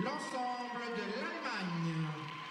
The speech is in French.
l'ensemble de l'Allemagne.